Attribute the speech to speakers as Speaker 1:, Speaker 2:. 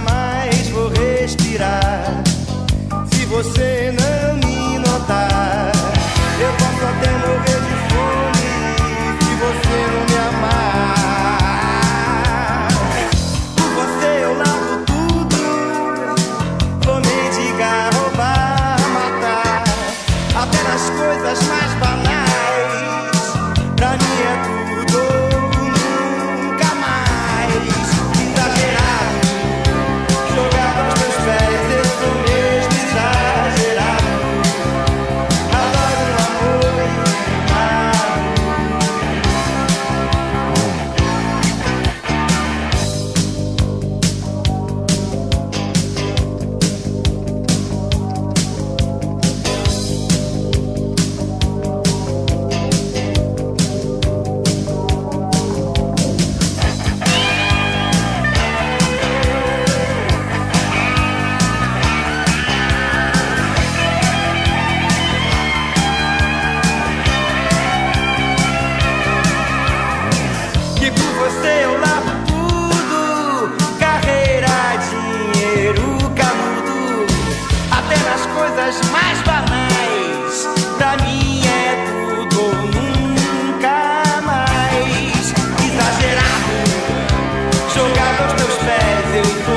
Speaker 1: mais vou respirar. Se você não waiting for